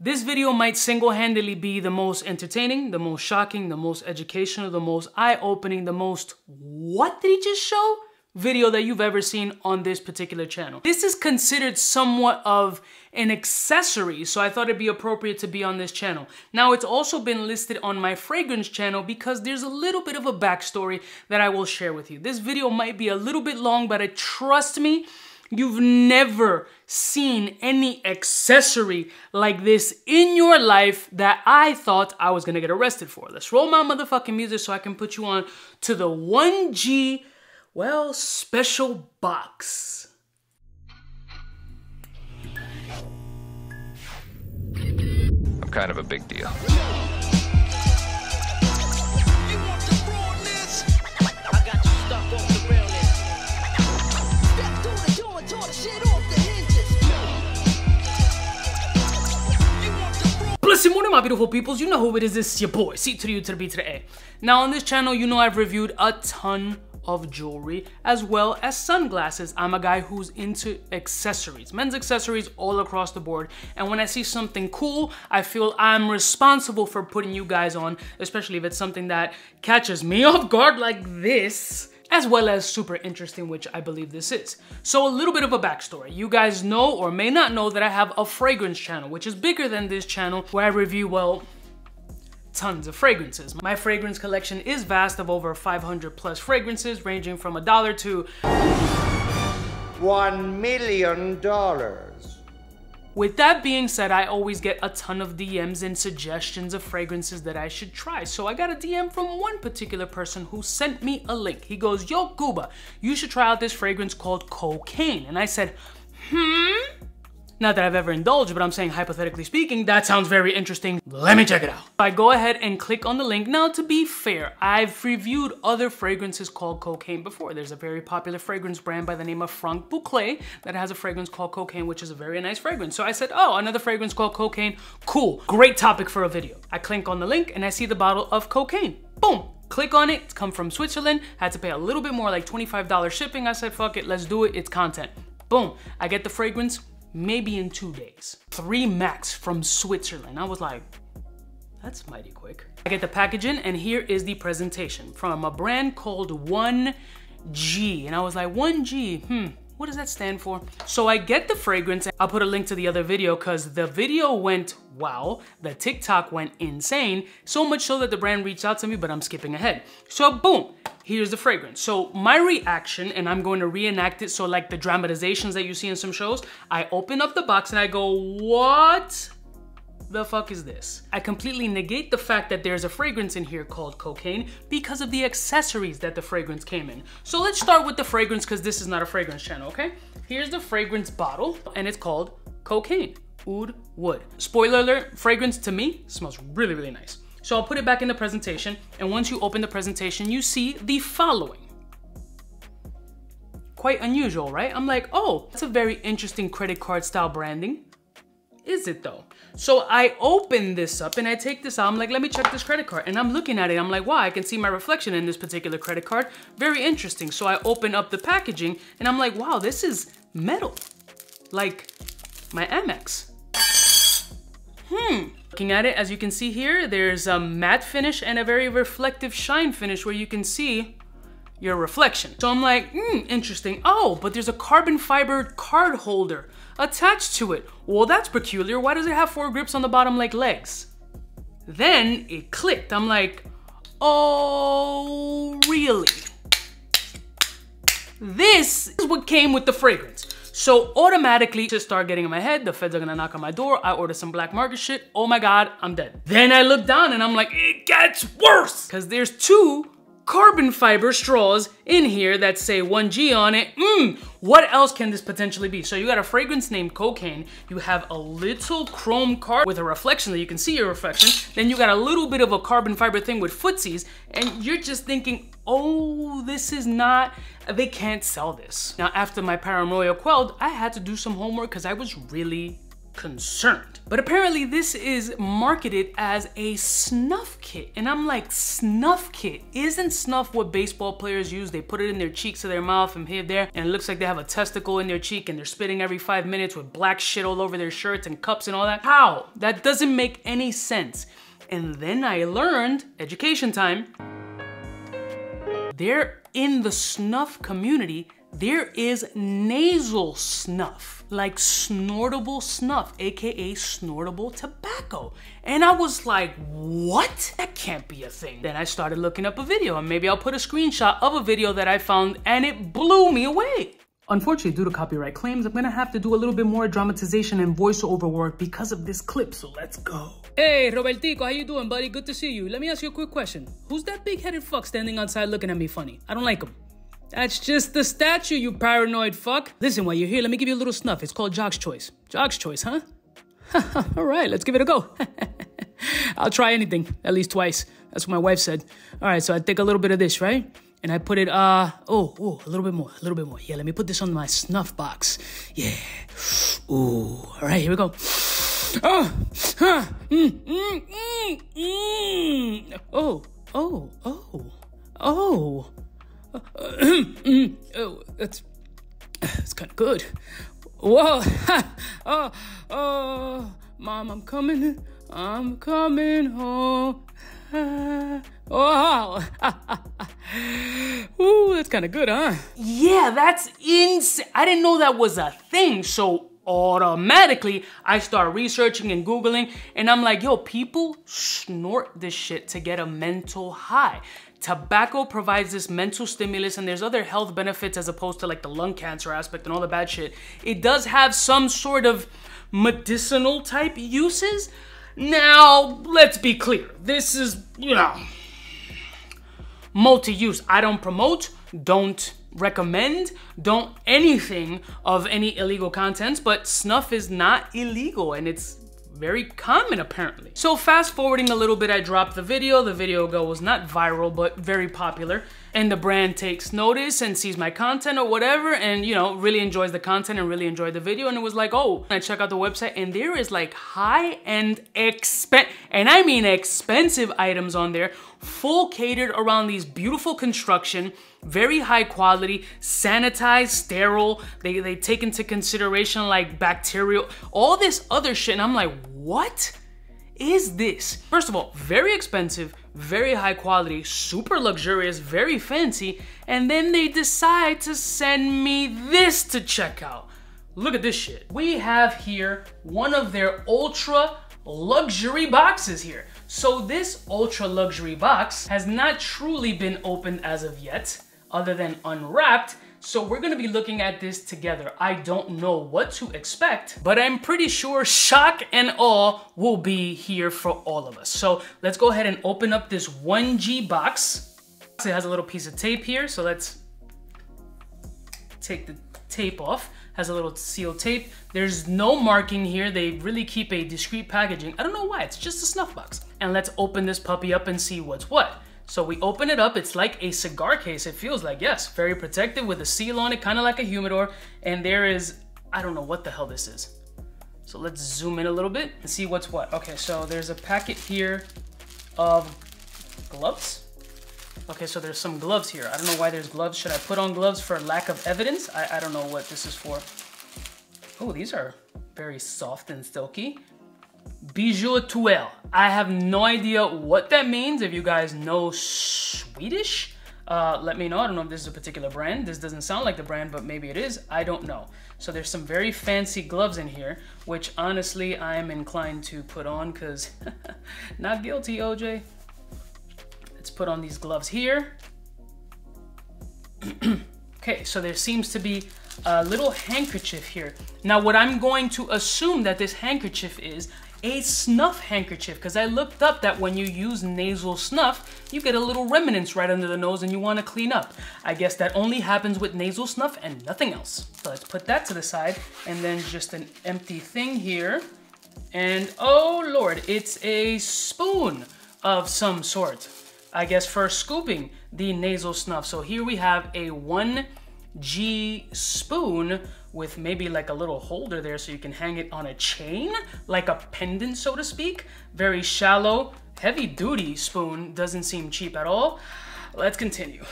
This video might single-handedly be the most entertaining, the most shocking, the most educational, the most eye-opening, the most what did he just show? video that you've ever seen on this particular channel. This is considered somewhat of an accessory, so I thought it'd be appropriate to be on this channel. Now, it's also been listed on my fragrance channel because there's a little bit of a backstory that I will share with you. This video might be a little bit long, but I trust me, You've never seen any accessory like this in your life that I thought I was gonna get arrested for. Let's roll my motherfucking music so I can put you on to the 1G, well, special box. I'm kind of a big deal. Blessed morning, my beautiful peoples. You know who it is. It's your boy, C to the U to the B to the A. Now, on this channel, you know I've reviewed a ton of jewelry as well as sunglasses. I'm a guy who's into accessories, men's accessories all across the board. And when I see something cool, I feel I'm responsible for putting you guys on, especially if it's something that catches me off guard like this as well as super interesting, which I believe this is. So a little bit of a backstory. You guys know or may not know that I have a fragrance channel, which is bigger than this channel, where I review, well, tons of fragrances. My fragrance collection is vast of over 500 plus fragrances, ranging from a dollar to one million dollars. With that being said, I always get a ton of DMs and suggestions of fragrances that I should try. So I got a DM from one particular person who sent me a link. He goes, Yo, Cuba, you should try out this fragrance called Cocaine. And I said, Hmm? Not that I've ever indulged, but I'm saying hypothetically speaking, that sounds very interesting. Let me check it out. I go ahead and click on the link. Now, to be fair, I've reviewed other fragrances called Cocaine before. There's a very popular fragrance brand by the name of Franck Boclet that has a fragrance called Cocaine, which is a very nice fragrance. So I said, oh, another fragrance called Cocaine. Cool, great topic for a video. I click on the link and I see the bottle of cocaine. Boom, click on it, it's come from Switzerland, had to pay a little bit more, like $25 shipping. I said, fuck it, let's do it, it's content. Boom, I get the fragrance, maybe in two days. Three max from Switzerland. I was like, that's mighty quick. I get the packaging and here is the presentation from a brand called 1G. And I was like, 1G, hmm, what does that stand for? So I get the fragrance. I'll put a link to the other video because the video went wow. The TikTok went insane. So much so that the brand reached out to me, but I'm skipping ahead. So boom, here's the fragrance. So my reaction, and I'm going to reenact it. So like the dramatizations that you see in some shows, I open up the box and I go, what? The fuck is this? I completely negate the fact that there's a fragrance in here called cocaine because of the accessories that the fragrance came in. So let's start with the fragrance because this is not a fragrance channel, okay? Here's the fragrance bottle and it's called cocaine, oud wood. Spoiler alert, fragrance to me smells really, really nice. So I'll put it back in the presentation and once you open the presentation, you see the following quite unusual, right? I'm like, oh, that's a very interesting credit card style branding. Is it though? So I open this up and I take this out. I'm like, let me check this credit card. And I'm looking at it. I'm like, wow, I can see my reflection in this particular credit card. Very interesting. So I open up the packaging and I'm like, wow, this is metal. Like my Amex. Hmm. Looking at it, as you can see here, there's a matte finish and a very reflective shine finish where you can see your reflection. So I'm like, hmm, interesting. Oh, but there's a carbon fiber card holder attached to it. Well, that's peculiar. Why does it have four grips on the bottom like legs? Then it clicked. I'm like, oh, really? This is what came with the fragrance. So automatically to start getting in my head, the feds are gonna knock on my door, I order some black market shit, oh my God, I'm dead. Then I look down and I'm like, it gets worse! Cause there's two carbon fiber straws in here that say 1G on it. Mmm, what else can this potentially be? So you got a fragrance named Cocaine, you have a little chrome card with a reflection that you can see your reflection, then you got a little bit of a carbon fiber thing with footsies, and you're just thinking, oh, this is not, they can't sell this. Now after my paranoia quelled, I had to do some homework because I was really concerned. But apparently this is marketed as a snuff kit. And I'm like, snuff kit? Isn't snuff what baseball players use? They put it in their cheeks or their mouth and here there, and it looks like they have a testicle in their cheek and they're spitting every five minutes with black shit all over their shirts and cups and all that. How? That doesn't make any sense. And then I learned, education time, they're in the snuff community, there is nasal snuff, like snortable snuff, aka snortable tobacco. And I was like, what? That can't be a thing. Then I started looking up a video, and maybe I'll put a screenshot of a video that I found, and it blew me away. Unfortunately, due to copyright claims, I'm gonna have to do a little bit more dramatization and voiceover work because of this clip, so let's go. Hey, Robertico, how you doing, buddy? Good to see you. Let me ask you a quick question. Who's that big-headed fuck standing outside looking at me funny? I don't like him. That's just the statue, you paranoid fuck. Listen, while you're here, let me give you a little snuff. It's called Jock's Choice. Jock's Choice, huh? All right, let's give it a go. I'll try anything, at least twice. That's what my wife said. All right, so I take a little bit of this, right? and I put it, uh, oh, oh, a little bit more, a little bit more. Yeah, let me put this on my snuff box. Yeah. Ooh, all right, here we go. Oh, huh, mm, mm, mm, mm. oh, oh, oh, oh, oh, that's, that's kind of good. Whoa, oh, oh, mom, I'm coming, I'm coming home. Oh, ooh, that's kind of good, huh? Yeah, that's insane. I didn't know that was a thing. So automatically, I start researching and Googling, and I'm like, yo, people snort this shit to get a mental high. Tobacco provides this mental stimulus, and there's other health benefits as opposed to like the lung cancer aspect and all the bad shit. It does have some sort of medicinal type uses. Now, let's be clear. This is, you know, multi-use. I don't promote, don't recommend, don't anything of any illegal contents, but snuff is not illegal and it's very common apparently. So fast forwarding a little bit, I dropped the video. The video goes not viral, but very popular. And the brand takes notice and sees my content or whatever and, you know, really enjoys the content and really enjoyed the video. And it was like, oh, I check out the website and there is like high-end expen, and I mean expensive items on there, full catered around these beautiful construction, very high quality, sanitized, sterile. They, they take into consideration like bacterial, all this other shit. And I'm like, what is this? First of all, very expensive, very high quality, super luxurious, very fancy. And then they decide to send me this to check out. Look at this shit. We have here one of their ultra luxury boxes here. So this ultra luxury box has not truly been opened as of yet other than unwrapped. So we're gonna be looking at this together. I don't know what to expect, but I'm pretty sure shock and awe will be here for all of us. So let's go ahead and open up this 1G box. It has a little piece of tape here, so let's take the tape off. Has a little seal tape. There's no marking here. They really keep a discreet packaging. I don't know why, it's just a snuff box. And let's open this puppy up and see what's what. So we open it up, it's like a cigar case, it feels like, yes, very protective with a seal on it, kind of like a humidor. And there is, I don't know what the hell this is. So let's zoom in a little bit and see what's what. Okay, so there's a packet here of gloves. Okay, so there's some gloves here. I don't know why there's gloves. Should I put on gloves for lack of evidence? I, I don't know what this is for. Oh, these are very soft and silky. Bijou Tuelle. I have no idea what that means. If you guys know Swedish, uh, let me know. I don't know if this is a particular brand. This doesn't sound like the brand, but maybe it is. I don't know. So there's some very fancy gloves in here, which honestly I am inclined to put on because not guilty, OJ. Let's put on these gloves here. okay, so there seems to be a little handkerchief here. Now what I'm going to assume that this handkerchief is, a snuff handkerchief because I looked up that when you use nasal snuff, you get a little remnants right under the nose and you want to clean up. I guess that only happens with nasal snuff and nothing else. So let's put that to the side and then just an empty thing here. And oh lord, it's a spoon of some sort. I guess for scooping the nasal snuff. So here we have a one G spoon with maybe like a little holder there so you can hang it on a chain, like a pendant, so to speak. Very shallow, heavy duty spoon, doesn't seem cheap at all. Let's continue.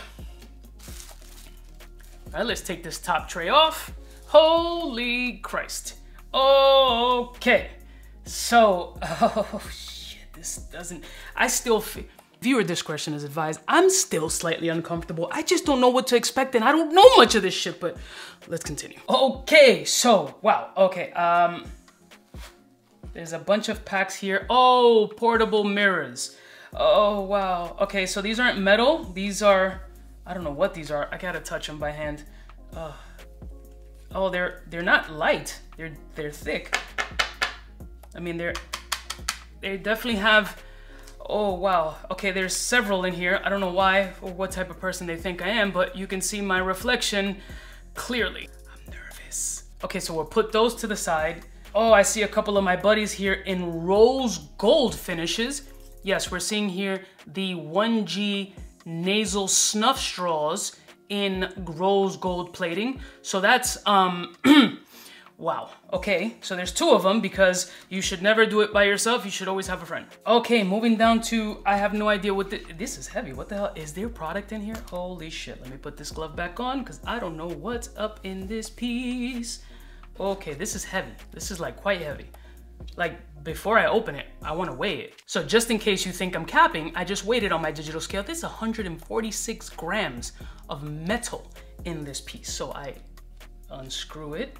All right, let's take this top tray off. Holy Christ. Okay, so, oh shit, this doesn't, I still feel, Viewer discretion is advised. I'm still slightly uncomfortable. I just don't know what to expect and I don't know much of this shit, but let's continue. Okay, so, wow, okay, um, there's a bunch of packs here. Oh, portable mirrors. Oh, wow. Okay, so these aren't metal. These are, I don't know what these are. I gotta touch them by hand. Uh, oh, they're they're not light. They're they're thick. I mean, they're they definitely have Oh, wow. Okay, there's several in here. I don't know why or what type of person they think I am, but you can see my reflection clearly. I'm nervous. Okay, so we'll put those to the side. Oh, I see a couple of my buddies here in rose gold finishes. Yes, we're seeing here the 1G nasal snuff straws in rose gold plating. So that's um Wow. Okay, so there's two of them because you should never do it by yourself. You should always have a friend. Okay, moving down to, I have no idea what the, this is heavy. What the hell? Is there product in here? Holy shit. Let me put this glove back on because I don't know what's up in this piece. Okay, this is heavy. This is like quite heavy. Like before I open it, I want to weigh it. So just in case you think I'm capping, I just weighed it on my digital scale. This is 146 grams of metal in this piece. So I unscrew it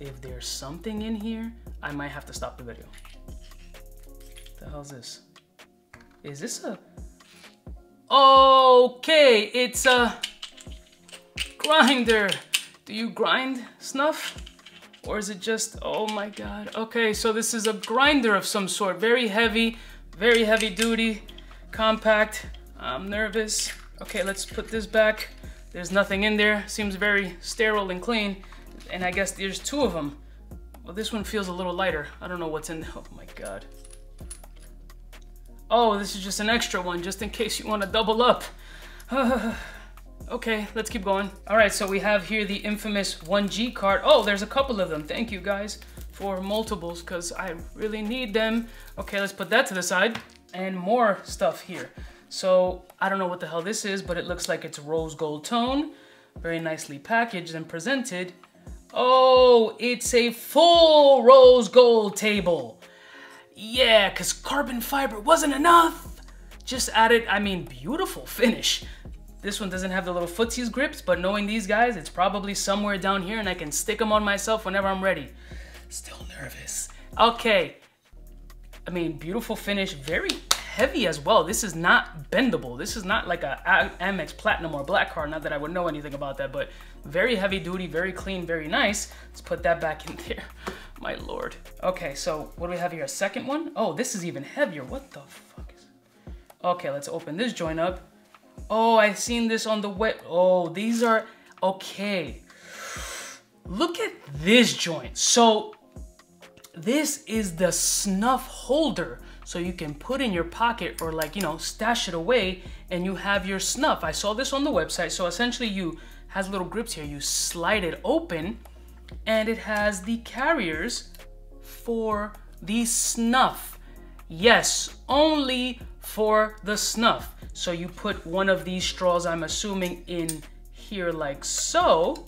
if there's something in here, I might have to stop the video. The hell's this? Is this a... Okay, it's a grinder. Do you grind snuff? Or is it just, oh my God. Okay, so this is a grinder of some sort. Very heavy, very heavy duty, compact. I'm nervous. Okay, let's put this back. There's nothing in there. Seems very sterile and clean and I guess there's two of them. Well, this one feels a little lighter. I don't know what's in, there. oh my God. Oh, this is just an extra one, just in case you want to double up. okay, let's keep going. All right, so we have here the infamous 1G card. Oh, there's a couple of them. Thank you guys for multiples, because I really need them. Okay, let's put that to the side. And more stuff here. So, I don't know what the hell this is, but it looks like it's rose gold tone. Very nicely packaged and presented. Oh, it's a full rose gold table. Yeah, because carbon fiber wasn't enough. Just added, I mean, beautiful finish. This one doesn't have the little footsies grips, but knowing these guys, it's probably somewhere down here and I can stick them on myself whenever I'm ready. Still nervous. Okay. I mean, beautiful finish, very heavy as well. This is not bendable. This is not like a Amex Platinum or Black Card. Not that I would know anything about that, but very heavy duty, very clean, very nice. Let's put that back in there. My lord. Okay, so what do we have here? A second one? Oh, this is even heavier. What the fuck is... Okay, let's open this joint up. Oh, I've seen this on the wet. Oh, these are... Okay. Look at this joint. So, this is the snuff holder so you can put in your pocket or like, you know, stash it away and you have your snuff. I saw this on the website. So essentially you has little grips here. You slide it open and it has the carriers for the snuff. Yes, only for the snuff. So you put one of these straws, I'm assuming, in here like so.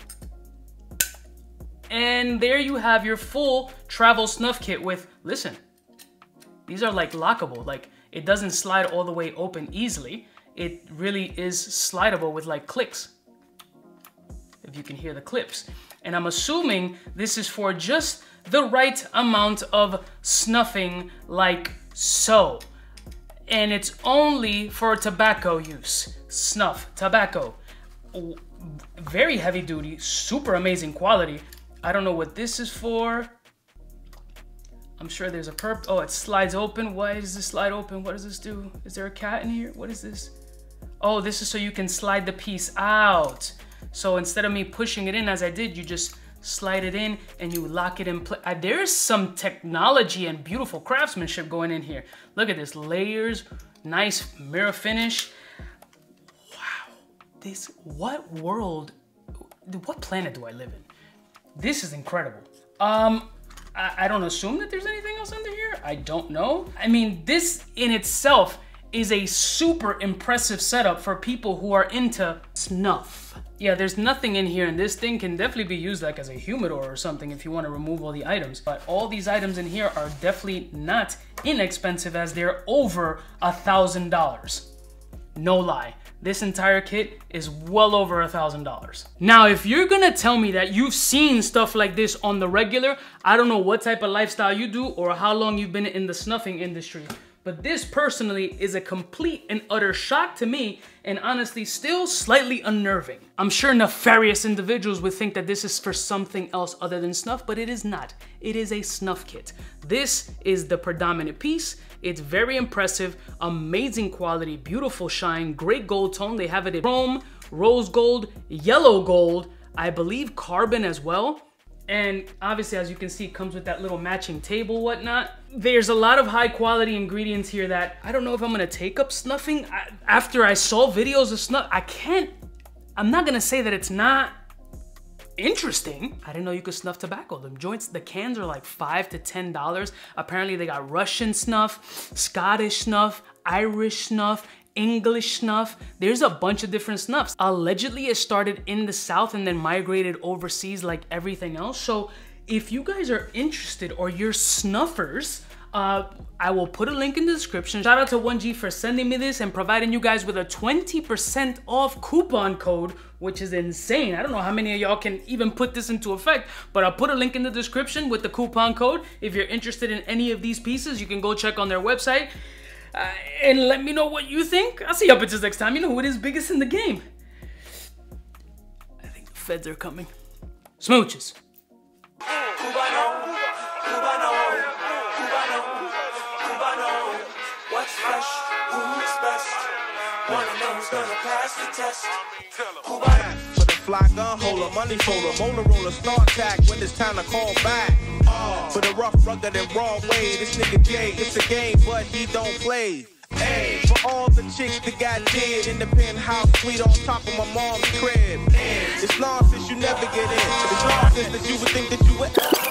And there you have your full travel snuff kit with, listen, these are like lockable, like it doesn't slide all the way open easily. It really is slidable with like clicks, if you can hear the clips. And I'm assuming this is for just the right amount of snuffing like so. And it's only for tobacco use. Snuff, tobacco. Very heavy duty, super amazing quality. I don't know what this is for. I'm sure there's a perp. Oh, it slides open. Why does this slide open? What does this do? Is there a cat in here? What is this? Oh, this is so you can slide the piece out. So instead of me pushing it in as I did, you just slide it in and you lock it in place. Uh, there's some technology and beautiful craftsmanship going in here. Look at this, layers, nice mirror finish. Wow, this, what world what planet do I live in? This is incredible. Um, I, I don't assume that there's anything else under here. I don't know. I mean, this in itself is a super impressive setup for people who are into snuff. Yeah, there's nothing in here, and this thing can definitely be used like as a humidor or something if you want to remove all the items. But all these items in here are definitely not inexpensive as they're over a thousand dollars. No lie. This entire kit is well over a thousand dollars. Now, if you're gonna tell me that you've seen stuff like this on the regular, I don't know what type of lifestyle you do or how long you've been in the snuffing industry, but this personally is a complete and utter shock to me and honestly still slightly unnerving. I'm sure nefarious individuals would think that this is for something else other than snuff, but it is not. It is a snuff kit. This is the predominant piece. It's very impressive, amazing quality, beautiful shine, great gold tone. They have it in chrome, rose gold, yellow gold, I believe carbon as well. And obviously, as you can see, it comes with that little matching table, whatnot. There's a lot of high quality ingredients here that I don't know if I'm gonna take up snuffing. I, after I saw videos of snuff, I can't, I'm not gonna say that it's not interesting. I didn't know you could snuff tobacco. The joints, the cans are like five to ten dollars. Apparently they got Russian snuff, Scottish snuff, Irish snuff, English snuff. There's a bunch of different snuffs. Allegedly, it started in the South and then migrated overseas like everything else. So if you guys are interested or you're snuffers, uh, I will put a link in the description. Shout out to 1G for sending me this and providing you guys with a 20% off coupon code, which is insane. I don't know how many of y'all can even put this into effect, but I'll put a link in the description with the coupon code. If you're interested in any of these pieces, you can go check on their website. Uh, and let me know what you think. I'll see you bitches next time. You know who it is biggest in the game. I think the feds are coming. Smooches. Who's best? Wanna know who's gonna pass the test? The fly gun holder, money folder, Motorola start tag when it's time to call back. For the rough, rugged, and raw way, this nigga Jay, it's a game, but he don't play. Hey, for all the chicks that got dead in the penthouse suite on top of my mom's crib. It's nonsense you never get in. It's nonsense that you would think that you